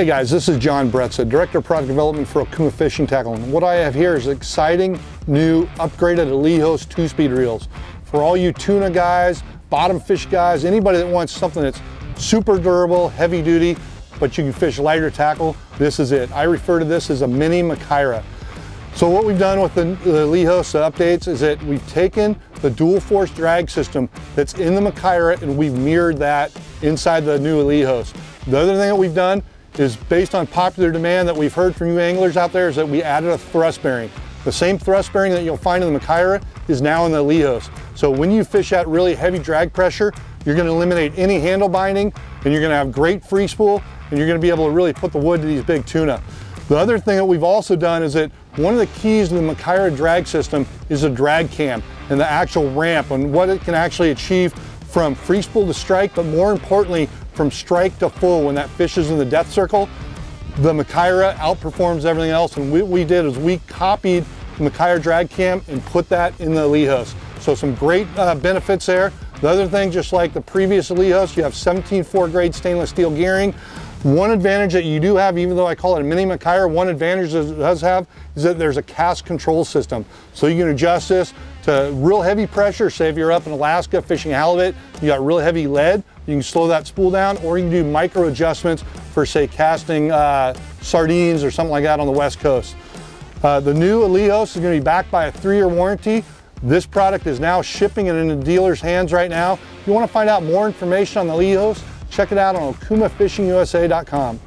Hey guys, this is John Bretza, Director of Product Development for Okuma Fishing Tackle. And what I have here is exciting, new, upgraded Alijos two-speed reels. For all you tuna guys, bottom fish guys, anybody that wants something that's super durable, heavy duty, but you can fish lighter tackle, this is it. I refer to this as a mini Makaira. So what we've done with the, the Alijos updates is that we've taken the dual force drag system that's in the Makaira and we've mirrored that inside the new Alijos. The other thing that we've done is based on popular demand that we've heard from you anglers out there is that we added a thrust bearing. The same thrust bearing that you'll find in the Makaira is now in the Alijos. So when you fish at really heavy drag pressure, you're gonna eliminate any handle binding and you're gonna have great free spool and you're gonna be able to really put the wood to these big tuna. The other thing that we've also done is that one of the keys to the Makaira drag system is a drag cam and the actual ramp and what it can actually achieve from free spool to strike, but more importantly, from strike to full when that fish is in the death circle. The Makaira outperforms everything else and what we did is we copied the Makaira drag cam and put that in the Alijos. So some great uh, benefits there. The other thing, just like the previous Alijos, you have 17-4 grade stainless steel gearing. One advantage that you do have, even though I call it a mini Makaira, one advantage that it does have is that there's a cast control system. So you can adjust this to real heavy pressure. Say if you're up in Alaska fishing halibut, you got real heavy lead, you can slow that spool down or you can do micro adjustments for say casting uh, sardines or something like that on the West Coast. Uh, the new Alijos is gonna be backed by a three-year warranty. This product is now shipping and in the dealer's hands right now. If you wanna find out more information on the Alijos, check it out on okumafishingusa.com.